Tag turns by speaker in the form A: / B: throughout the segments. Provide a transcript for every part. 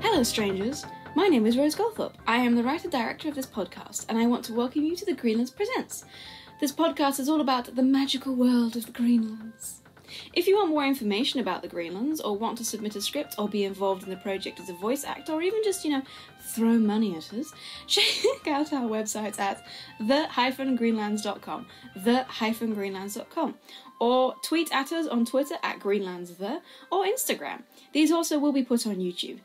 A: Hello, strangers. My name is Rose Goldthorpe. I am the writer director of this podcast, and I want to welcome you to the Greenlands Presents. This podcast is all about the magical world of the Greenlands. If you want more information about the Greenlands, or want to submit a script, or be involved in the project as a voice actor, or even just, you know, throw money at us, check out our websites at the-greenlands.com, the-greenlands.com, or tweet at us on Twitter at greenlandsthe, or Instagram. These also will be put on YouTube.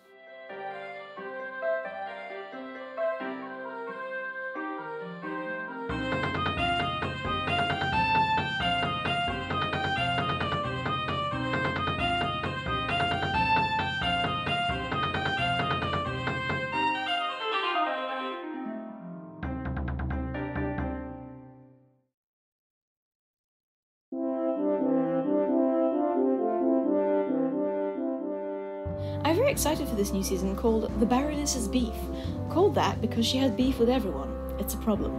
A: I'm very excited for this new season called The Baroness's Beef. Called that because she has beef with everyone. It's a problem.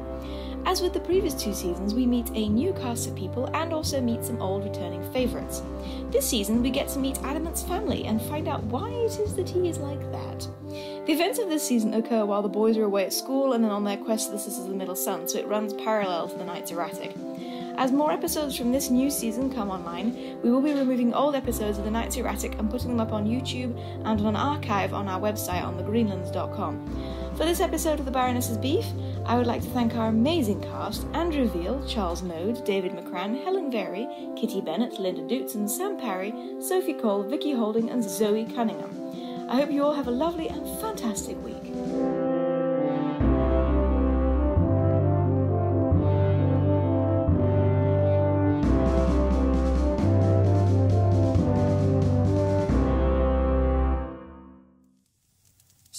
A: As with the previous two seasons, we meet a new cast of people and also meet some old returning favourites. This season, we get to meet Adamant's family and find out why it is that he is like that. The events of this season occur while the boys are away at school and then on their quest to the Sisters of the Middle Sun, so it runs parallel to the Knights Erratic. As more episodes from this new season come online, we will be removing old episodes of The Knights Erratic and putting them up on YouTube and on an archive on our website on thegreenlands.com. For this episode of The Baroness's Beef, I would like to thank our amazing cast Andrew Veale, Charles Knode, David McCran, Helen Varey, Kitty Bennet, Linda Dootson, Sam Parry, Sophi Cole, Vicky Holding, and Zoe Cunningham. I hope you all have a lovely and fantastic week.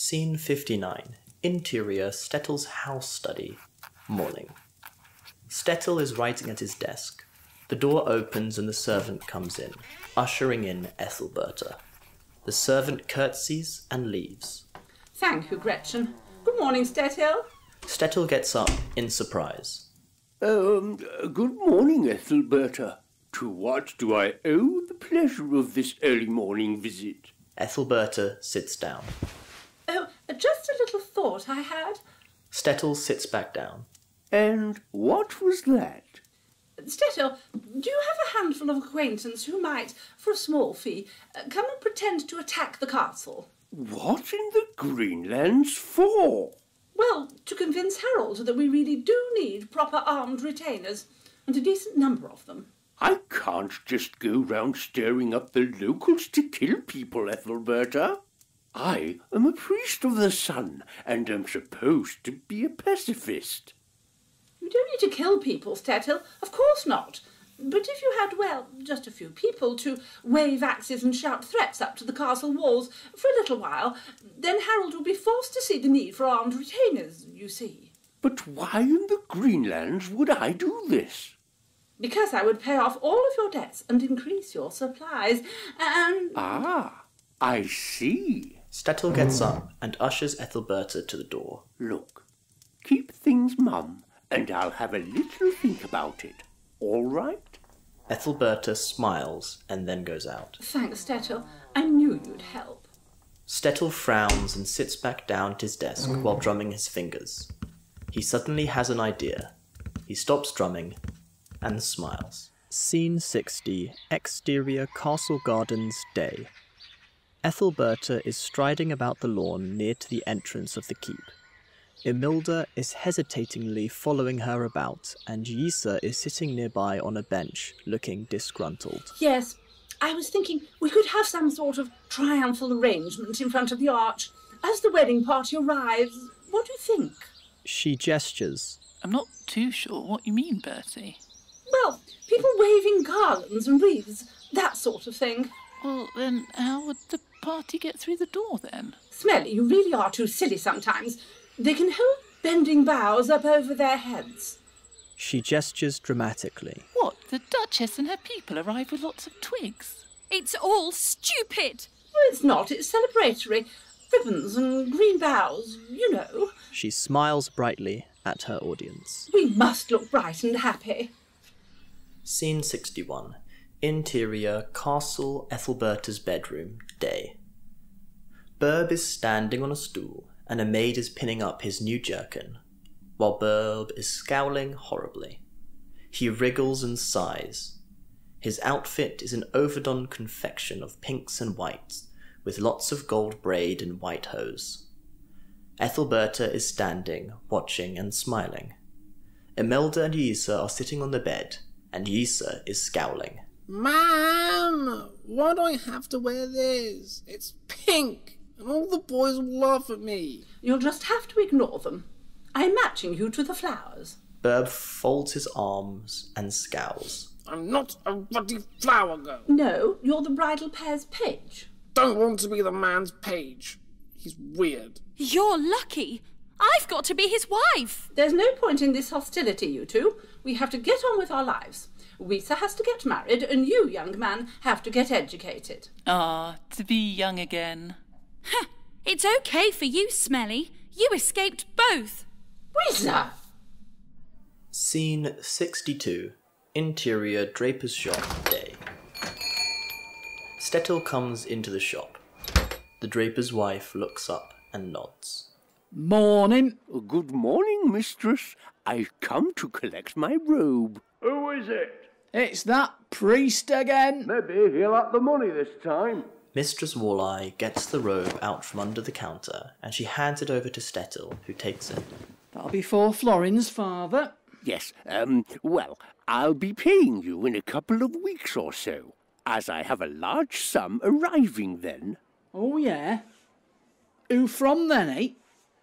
B: Scene 59. Interior Stettel's house study. Morning. Stettel is writing at his desk. The door opens and the servant comes in, ushering in Ethelberta. The servant curtsies and leaves.
C: Thank you, Gretchen. Good morning, Stettel.
B: Stettel gets up in surprise.
D: Um, good morning, Ethelberta. To what do I owe the pleasure of this early morning visit?
B: Ethelberta sits down.
C: Just a little thought I had.
B: Stettel sits back down.
D: And what was that?
C: Stethill, do you have a handful of acquaintance who might, for a small fee, uh, come and pretend to attack the castle?
D: What in the Greenlands for?
C: Well, to convince Harold that we really do need proper armed retainers, and a decent number of them.
D: I can't just go round stirring up the locals to kill people, Ethelberta. I am a priest of the sun and am supposed to be a pacifist.
C: You don't need to kill people, Stethill. Of course not. But if you had, well, just a few people to wave axes and shout threats up to the castle walls for a little while, then Harold would be forced to see the need for armed retainers, you see.
D: But why in the Greenlands would I do this?
C: Because I would pay off all of your debts and increase your supplies, and...
D: Ah, I see.
B: Stettel gets up mm. and ushers Ethelberta to the door.
D: Look, keep things mum, and I'll have a little think about it. All right?
B: Ethelberta smiles and then goes out.
C: Thanks, Stethill. I knew you'd help.
B: Stettel frowns and sits back down at his desk mm. while drumming his fingers. He suddenly has an idea. He stops drumming and smiles. Scene 60 Exterior Castle Gardens Day. Ethelberta is striding about the lawn near to the entrance of the keep. Imelda is hesitatingly following her about, and Uissa is sitting nearby on a bench, looking disgruntled.
C: Yes, I was thinking we could have some sort of triumphal arrangement in front of the arch as the wedding party arrives. What do you think?
B: She gestures.
E: I'm not too sure what you mean, Bertie.
C: Well, people waving garlands and wreaths, that sort of thing.
E: Well, then how would the party get through the door then?
C: Smelly, you really are too silly sometimes. They can hold bending boughs up over their heads.
B: She gestures dramatically.
E: What? The Duchess and her people arrive with lots of twigs?
F: It's all stupid.
C: Oh, it's not, it's celebratory. Ribbons and green boughs, you know.
B: She smiles brightly at her audience.
C: We must look bright and happy.
B: Scene 61 Interior Castle Ethelberta's bedroom, day. Berb is standing on a stool, and a maid is pinning up his new jerkin, while Berb is scowling horribly. He wriggles and sighs. His outfit is an overdone confection of pinks and whites, with lots of gold braid and white hose. Ethelberta is standing, watching and smiling. Imelda and Uissa are sitting on the bed, and Uissa is scowling.
G: Ma'am, why do I have to wear this? It's pink, and all the boys will laugh at me.
C: You'll just have to ignore them. I'm matching you to the flowers.
B: Berb folds his arms and scowls.
G: I'm not a ruddy flower girl.
C: No, you're the bridal pair's page.
G: Don't want to be the man's page. He's weird.
F: You're lucky. I've got to be his wife.
C: There's no point in this hostility, you two. We have to get on with our lives. Uissa has to get married, and you, young man, have to get educated.
E: Ah, to be young again.
F: Ha! It's okay for you, Smelly. You escaped both.
C: Uissa!
B: Scene 62 Interior Draper's Shop Day. Stettel comes into the shop. The draper's wife looks up and nods.
H: Morning.
D: Good morning, mistress. I've come to collect my robe.
I: Who is it?
H: It's that priest again.
I: Maybe he'll have the money this time.
B: Mistress Walleye gets the robe out from under the counter and she hands it over to Stettel, who takes it.
H: That'll be four florins, father.
D: Yes, um, well, I'll be paying you in a couple of weeks or so, as I have a large sum arriving then.
H: Oh, yeah? Who from then, eh?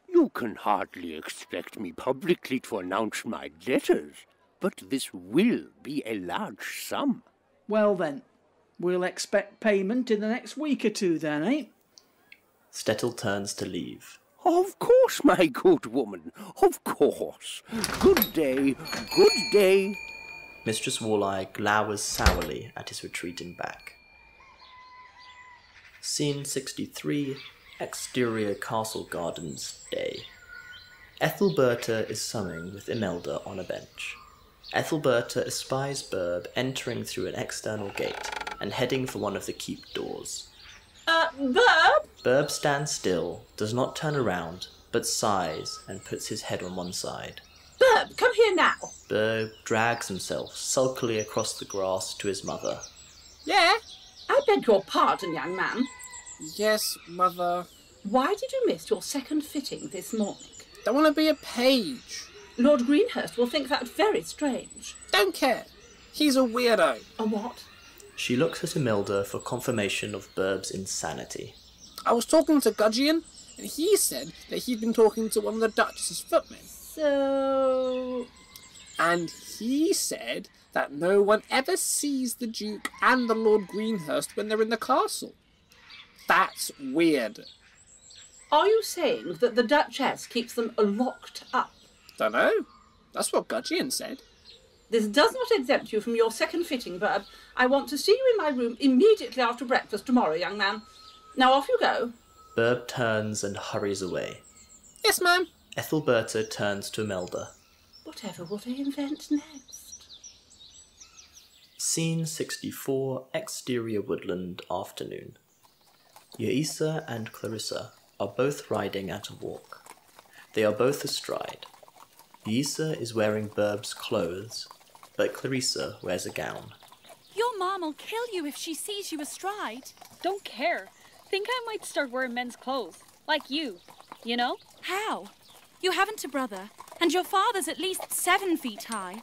D: You can hardly expect me publicly to announce my debtors, but this will be a large sum.
H: Well, then, we'll expect payment in the next week or two, then, eh?
B: Stettel turns to leave.
D: Of course, my good woman, of course. Good day, good day.
B: Mistress Walleye glowers sourly at his retreating back. Scene 63 Exterior Castle Gardens Day. Ethelberta is summing with Imelda on a bench. Ethelberta espies Berb entering through an external gate and heading for one of the keep doors.
C: Uh, Berb?
B: Berb stands still, does not turn around, but sighs and puts his head on one side.
C: Berb, come here now.
B: Berb drags himself sulkily across the grass to his mother.
G: Yeah?
C: I beg your pardon, young man.
G: Yes, mother.
C: Why did you miss your second fitting this morning?
G: Don't want to be a page.
C: Lord Greenhurst will think that very strange.
G: Don't care. He's a weirdo.
C: A what?
B: She looks at Imelda for confirmation of Berb's insanity.
G: I was talking to Gudgeon, and he said that he'd been talking to one of the Duchess's footmen.
C: So.
G: And he said that no one ever sees the Duke and the Lord Greenhurst when they're in the castle. That's weird.
C: Are you saying that the Duchess keeps them locked up?
G: Dunno. That's what Gudgeon said.
C: This does not exempt you from your second fitting, Berb. I want to see you in my room immediately after breakfast tomorrow, young man. Now off you go.
B: Berb turns and hurries away.
G: Yes, ma'am.
B: Ethelberta turns to Imelda.
C: Whatever will they invent next?
B: Scene 64 Exterior Woodland Afternoon. Uissa and Clarissa are both riding at a walk. They are both astride. Uissa is wearing Berb's clothes, but Clarissa wears a gown.
F: Your mom'll kill you if she sees you astride.
J: Don't care. Think I might start wearing men's clothes. Like you. You know?
F: How? You haven't a brother, and your father's at least seven feet high.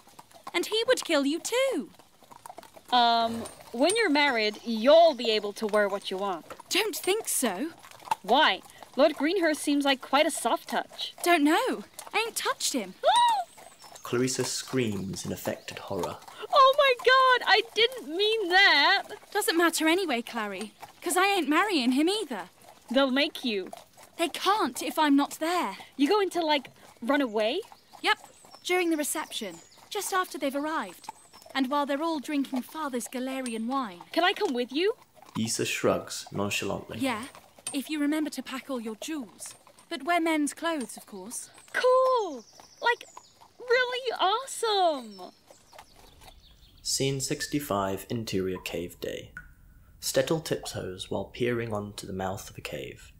F: And he would kill you too.
J: Um, when you're married, you'll be able to wear what you want.
F: Don't think so.
J: Why? Lord Greenhurst seems like quite a soft touch.
F: Don't know. I ain't touched him.
B: Clarissa screams in affected horror.
J: Oh my god, I didn't mean that!
F: Doesn't matter anyway, Clary, because I ain't marrying him either.
J: They'll make you.
F: They can't if I'm not there.
J: You going to, like, run away?
F: Yep, during the reception, just after they've arrived. And while they're all drinking Father's Galarian wine.
J: Can I come with you?
B: Uissa shrugs nonchalantly.
F: Yeah, if you remember to pack all your jewels. But wear men's clothes, of course.
J: Cool! Like, really awesome!
B: Scene 65 Interior Cave Day. Stettel tiptoes while peering onto the mouth of a cave.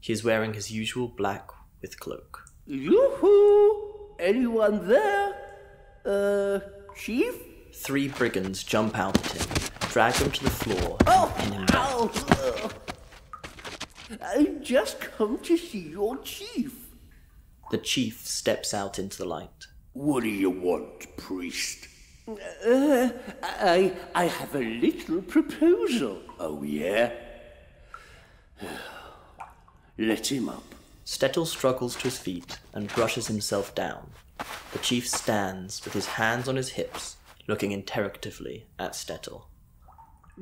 B: He is wearing his usual black with cloak.
D: Yoo-hoo! Anyone there? Uh, Chief?
B: Three brigands jump out at him, drag him to the floor,
D: Oh,
B: and pin him down.
D: ow! ugh. I just come to see your chief.
B: The chief steps out into the light.
D: What do you want, priest? Uh, I, I have a little proposal. Oh, yeah? Let him up.
B: Stettel struggles to his feet and brushes himself down. The chief stands with his hands on his hips, looking interrogatively at Stettel.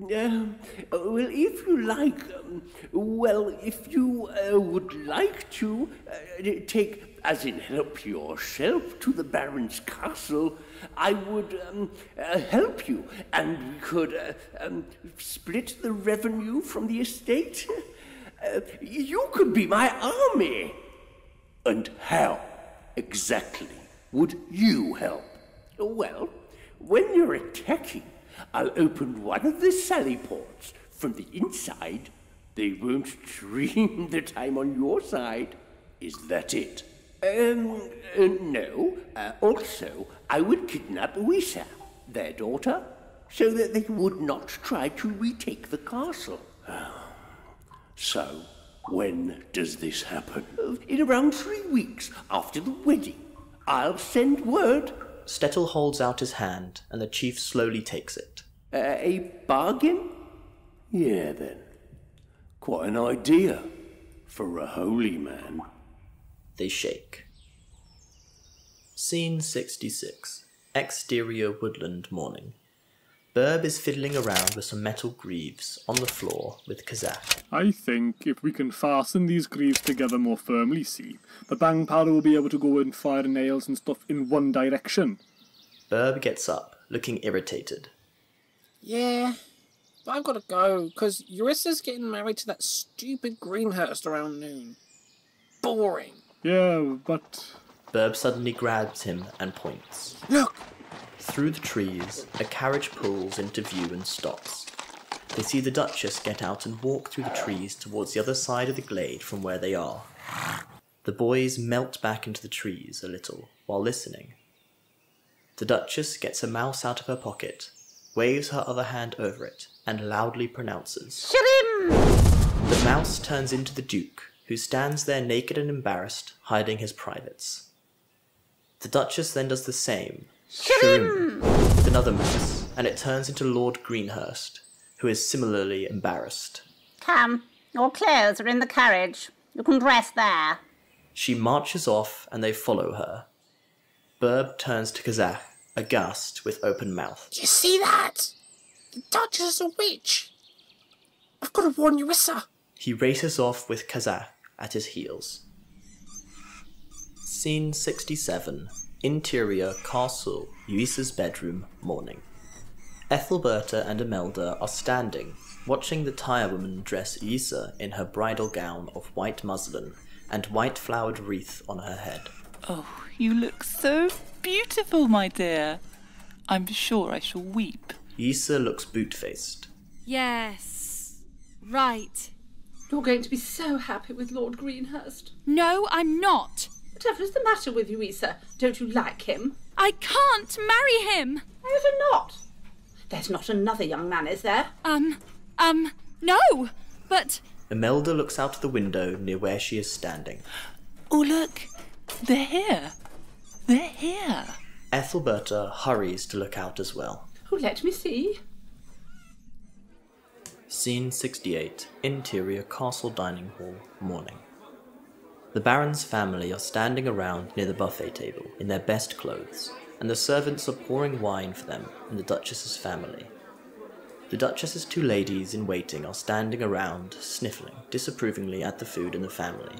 D: Well, if you like, um, well, if you uh, would like to uh, take, as in help yourself to the Baron's castle, I would um, uh, help you, and we could uh, um, split the revenue from the estate. Uh, you could be my army. And how exactly would you help? Well, when you're attacking, I'll open one of the sally ports from the inside. They won't dream that I'm on your side. Is that it? Um, uh, no. Uh, also, I would kidnap Uissa, their daughter, so that they would not try to retake the castle. So, when does this happen? In around three weeks after the wedding. I'll send word.
B: Stettel holds out his hand, and the chief slowly takes it.
D: Uh, a bargain? Yeah, then. Quite an idea for a holy man.
B: They shake. Scene 66. Exterior woodland morning. Berb is fiddling around with some metal greaves on the floor with Kazakh.
K: I think if we can fasten these greaves together more firmly, see, the bang powder will be able to go and fire nails and stuff in one direction.
B: Berb gets up, looking irritated.
G: Yeah, but I've got to go, because Eurissa's getting married to that stupid Greenhurst around noon. Boring.
K: Yeah, but.
B: Berb suddenly grabs him and points.
G: Look!
B: Through the trees, a carriage pulls into view and stops. They see the Duchess get out and walk through the trees towards the other side of the glade from where they are. The boys melt back into the trees a little while listening. The Duchess gets a mouse out of her pocket, waves her other hand over it, and loudly pronounces.
L: Shrim!
B: The mouse turns into the Duke, who stands there naked and embarrassed, hiding his privates. The Duchess then does the same,
L: Shrim!
B: with another mouse, and it turns into Lord Greenhurst, who is similarly embarrassed.
L: Come, your clothes are in the carriage. You can dress there.
B: She marches off, and they follow her. Berb turns to Kazakh, aghast with open mouth.
G: Do you see that? The Duchess is a witch. I've got to warn Eurissa.
B: He races off with Kazakh at his heels. Scene 67 Interior Castle, Uissa's bedroom, morning. Ethelberta and Imelda are standing, watching the tirewoman dress Uissa in her bridal gown of white muslin and white flowered wreath on her head.
E: Oh, you look so beautiful, my dear. I'm sure I shall weep.
B: Uissa looks boot faced.
F: Yes. Right.
C: You're going to be so happy with Lord Greenhurst.
F: No, I'm not.
C: Whatever is the matter with you, Issa? Don't you like him?
F: I can't marry him.
C: Why ever not? There's not another young man, is there?
F: Um, um, no. But
B: Imelda looks out of the window near where she is standing.
E: Oh, look. They're here. They're here.
B: Ethelberta hurries to look out as well.
C: Oh, let me see.
B: Scene 68 Interior Castle Dining Hall, morning. The Baron's family are standing around near the buffet table in their best clothes, and the servants are pouring wine for them and the Duchess's family. The Duchess's two ladies in waiting are standing around, sniffling disapprovingly at the food and the family.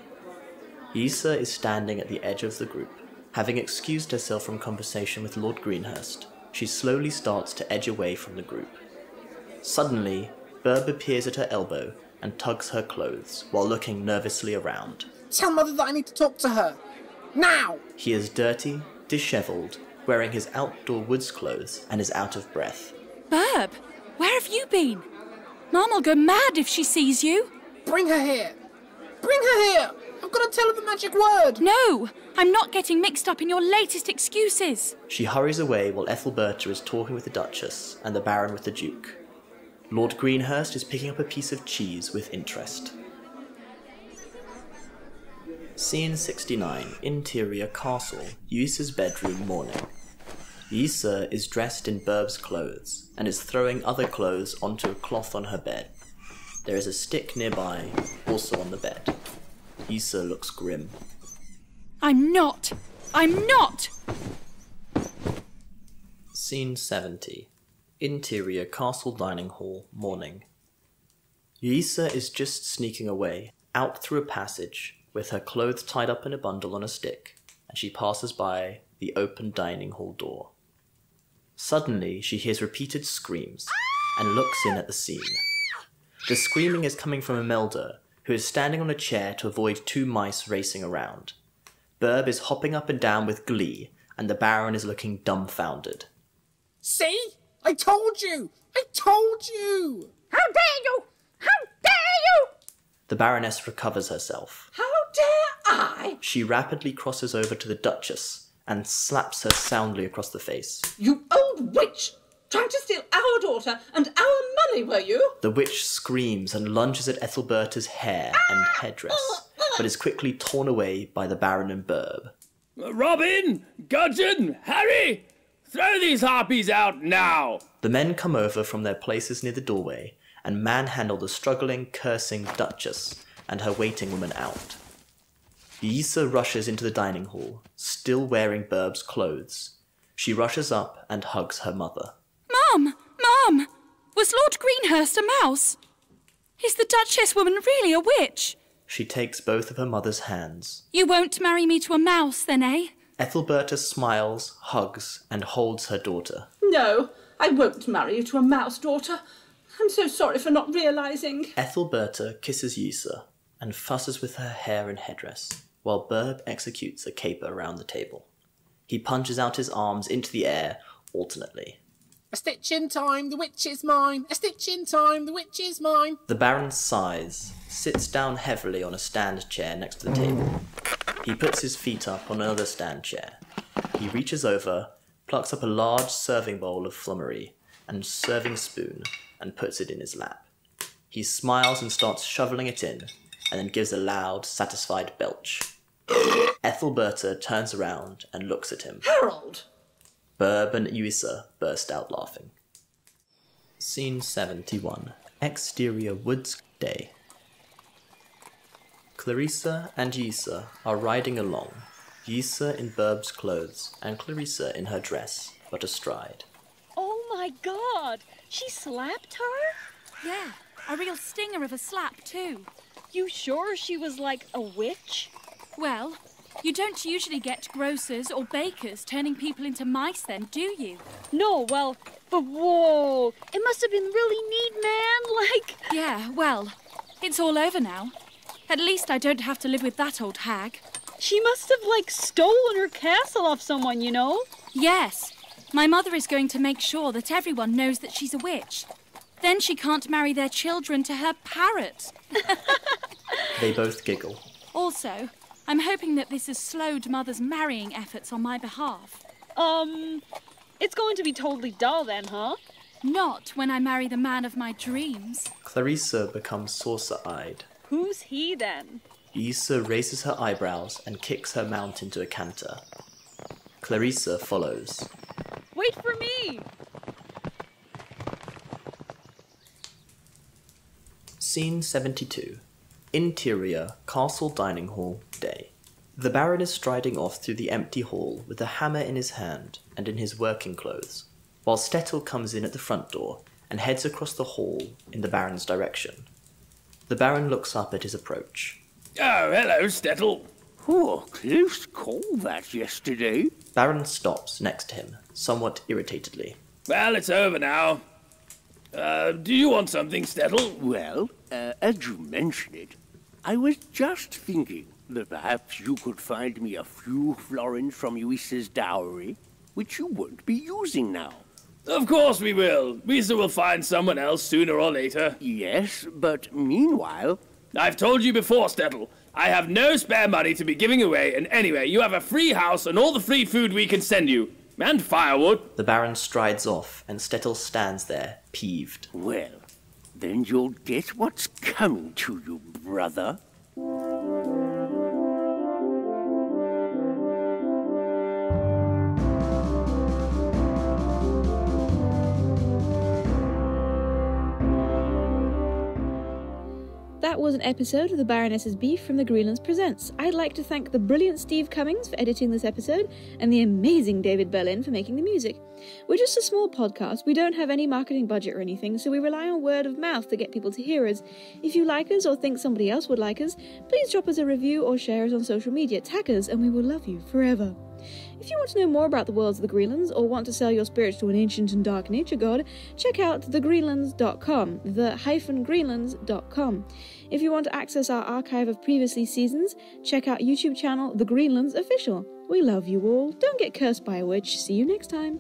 B: Issa is standing at the edge of the group. Having excused herself from conversation with Lord Greenhurst, she slowly starts to edge away from the group. Suddenly, Berb appears at her elbow and tugs her clothes while looking nervously around.
G: Tell Mother that I need to talk to her. Now!
B: He is dirty, dishevelled, wearing his outdoor woods clothes, and is out of breath.
F: Berb, where have you been? Mom will go mad if she sees you.
G: Bring her here. Bring her here! I've got to tell her the magic word!
F: No! I'm not getting mixed up in your latest excuses.
B: She hurries away while Ethelberta is talking with the Duchess and the Baron with the Duke. Lord Greenhurst is picking up a piece of cheese with interest. Scene 69 Interior Castle, Uissa's bedroom morning. Uissa is dressed in Berb's clothes and is throwing other clothes onto a cloth on her bed. There is a stick nearby, also on the bed. Uissa looks grim.
F: I'm not! I'm not!
B: Scene 70 Interior Castle Dining Hall, morning. Uissa is just sneaking away, out through a passage, with her clothes tied up in a bundle on a stick, and she passes by the open dining hall door. Suddenly, she hears repeated screams and looks in at the scene. The screaming is coming from Imelda, who is standing on a chair to avoid two mice racing around. Berb is hopping up and down with glee, and the Baron is looking dumbfounded.
G: See? I told you! I told you!
C: How dare you! How dare you!
B: The Baroness recovers herself.
C: How dare I?
B: She rapidly crosses over to the Duchess and slaps her soundly across the face.
C: You old witch! Trying to steal our daughter and our money, were you?
B: The witch screams and lunges at Ethelberta's hair and ah! headdress, oh, oh, oh. but is quickly torn away by the Baron and Berb.
M: Robin! Gudgeon! Harry! Throw these harpies out now!
B: The men come over from their places near the doorway and manhandle the struggling, cursing Duchess and her waiting woman out. Uissa rushes into the dining hall, still wearing Berb's clothes. She rushes up and hugs her mother.
F: Mum! Mum! Was Lord Greenhurst a mouse? Is the Duchess woman really a witch?
B: She takes both of her mother's hands.
F: You won't marry me to a mouse, then, eh?
B: Ethelberta smiles, hugs, and holds her daughter.
C: No, I won't marry you to a mouse, daughter. I'm so sorry for not realizing.
B: Ethelberta kisses Uissa and fusses with her hair and headdress, while Berb executes a caper around the table. He punches out his arms into the air alternately.
G: A stitch in time, the witch is mine. A stitch in time, the witch is mine.
B: The Baron sighs, sits down heavily on a stand chair next to the table. He puts his feet up on another stand chair. He reaches over, plucks up a large serving bowl of flummery and serving spoon, and puts it in his lap. He smiles and starts shoveling it in, and then gives a loud, satisfied belch. Ethelberta turns around and looks at him.
C: Harold!
B: Berb and Uissa burst out laughing. Scene 71 Exterior Woods Day. Clarissa and Uissa are riding along, Uissa in Berb's clothes and Clarissa in her dress, but astride.
J: Oh my god! She slapped her?
F: Yeah, a real stinger of a slap, too.
J: You sure she was like a witch?
F: Well, you don't usually get grocers or bakers turning people into mice, then, do you?
J: No, well, but whoa! It must have been really neat, man! Like.
F: Yeah, well, it's all over now. At least I don't have to live with that old hag.
J: She must have, like, stolen her castle off someone, you know?
F: Yes. My mother is going to make sure that everyone knows that she's a witch. Then she can't marry their children to her parrot.
B: They both giggle.
F: Also, I'm hoping that this has slowed Mother's marrying efforts on my behalf.
J: Um, it's going to be totally dull then, huh?
F: Not when I marry the man of my dreams.
B: Clarissa becomes saucer eyed.
J: Who's he then?
B: Uissa raises her eyebrows and kicks her mount into a canter. Clarissa follows.
J: Wait for me!
B: Scene 72 Interior Castle Dining Hall Day. The Baron is striding off through the empty hall with a hammer in his hand and in his working clothes, while Stettel comes in at the front door and heads across the hall in the Baron's direction. The Baron looks up at his approach.
D: Oh, hello, Stettel. Oh, close call that yesterday.
B: Baron stops next to him, somewhat irritatedly.
M: Well, it's over now. Uh, do you want something, Stettel?
D: Well, uh, as you mention it, I was just thinking that perhaps you could find me a few florins from Uissa's dowry, which you won't be using now.
M: Of course we will. Lisa will find someone else sooner or later.
D: Yes, but meanwhile,
M: I've told you before, Stettel. I have no spare money to be giving away, and anyway, you have a free house and all the free food we can send you. And firewood.
B: The Baron strides off, and Stettel stands there, peeved.
D: Well, then you'll get what's coming to you, brother.
A: That was an episode of the Baroness's Beef from the Greenlands Presents. I'd like to thank the brilliant Steve Cummings for editing this episode and the amazing David Berlin for making the music. We're just a small podcast, we don't have any marketing budget or anything, so we rely on word of mouth to get people to hear us. If you like us or think somebody else would like us, please drop us a review or share us on social media, tag us, and we will love you forever. If you want to know more about the worlds of the Greenlands or want to sell your spirits to an ancient and dark nature god, check out thegreenlands.com, the-greenlands.com. If you want to access our archive of previously seasons, check out YouTube channel The Greenlands Official. We love you all. Don't get cursed by a witch. See you next time.